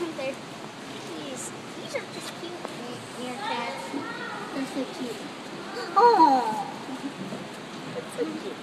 These are just cute meerkats. They're so cute. Oh, that's so cute.